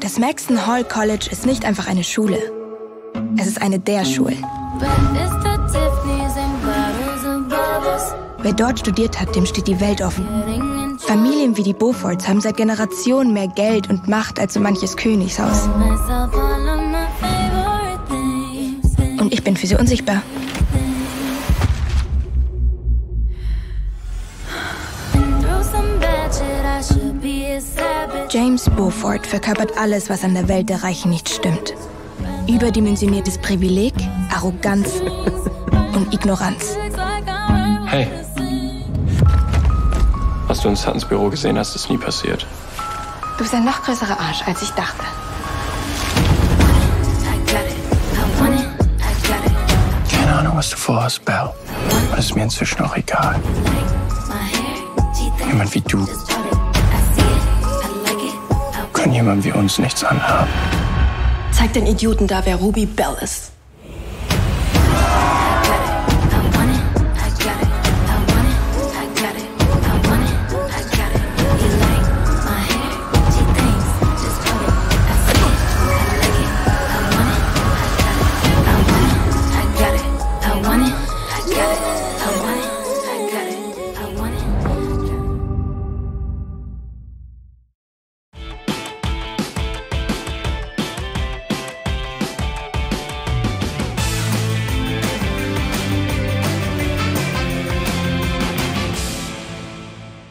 Das Maxton Hall College ist nicht einfach eine Schule. Es ist eine der Schulen. Wer dort studiert hat, dem steht die Welt offen. Familien wie die Beauforts haben seit Generationen mehr Geld und Macht als so manches Königshaus. Und ich bin für sie unsichtbar. James Beaufort verkörpert alles, was an der Welt der Reichen nicht stimmt. Überdimensioniertes Privileg, Arroganz und Ignoranz. Hey. Was du in Suttons Büro gesehen hast, ist nie passiert. Du bist ein noch größerer Arsch, als ich dachte. Keine Ahnung, was du vorhast, Belle. Aber das ist mir inzwischen auch egal. Jemand wie du kann jemand wie uns nichts anhaben. Zeig den Idioten da, wer Ruby Bell ist.